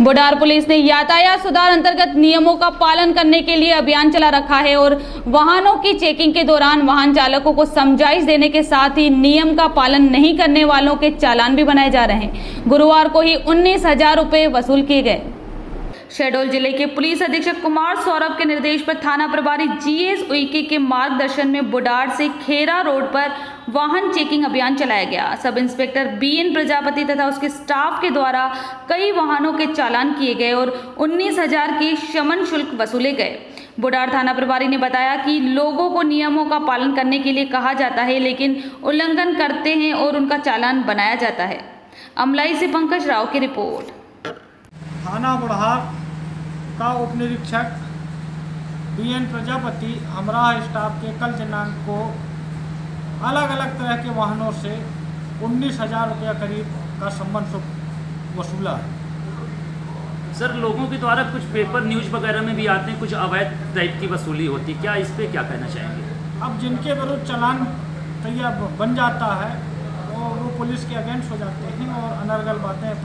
बुडार police ने यातायात सुधार अंतर्गत नियमों का पालन करने के लिए अभियान चला रखा है और वाहनों की चेकिंग के दौरान वाहन चालकों को समझाइश देने के साथ ही नियम का पालन नहीं करने वालों के चालान भी बनाए जा रहे हैं। गुरुवार को ही उन्नीस हज़ार रूपए वसूल किए गए। शहडोल ज़िले के पुलिस अधीक्षक कुमार सौरभ के निर्देश पर थाना प्रभारी जीएस उइके के मार्गदर्शन में बुडार से खेरा रोड पर वाहन चेकिंग अभियान चलाया गया। Sub inspector B N Prajapati तथा उसके स्टाफ के द्वारा कई वाहनों के चालान किए गए और उन्नीस हज़ार के शमन शुल्क वसूले गए। बुडार थाना प्रभारी ने बताया कि लोगों को नियमों का पालन करने के लिए कहा जाता है, लेकिन उल्लंघन करते हैं और उनका चालान बनाया जाता है। अमलाई से पंकज राव की रिपोर्ट। थाना बुढ़ार का उप निरीक्षक बी एन प्रजापति अमराह स्टाफ के कल दिनांक को अलग अलग तरह के वाहनों से उन्नीस हज़ार रुपया करीब का संबंध शुल्क वसूला है। सर लोगों के द्वारा कुछ पेपर न्यूज़ वगैरह में भी आते हैं कुछ अवैध टाइप की वसूली होती है। क्या इस पर क्या कहना चाहेंगे? अब जिनके विरुद्ध चलान तैयार बन जाता है और वो पुलिस के अगेंस्ट हो जाते हैं और अनर्गल बातें